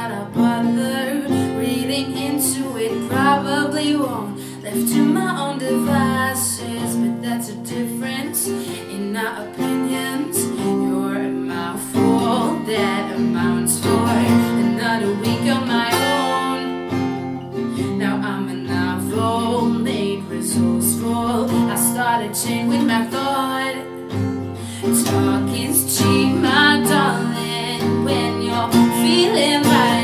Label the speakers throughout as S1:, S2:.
S1: that I bother. reading into it probably won't. Left to my own devices but that's a difference in our opinions. You're mouthful that amounts for another week on my own. Now I'm a novel made resourceful. I started chain with my feeling right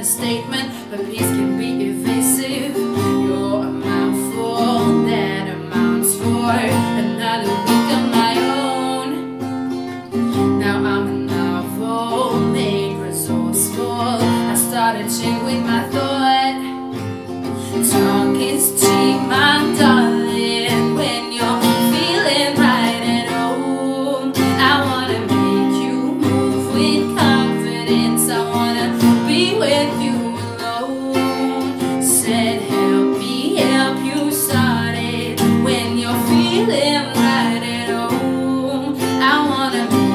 S1: a statement, but peace can be evasive. You're a mouthful that amounts for another week of my own. Now I'm a novel made resourceful. I started with my gonna be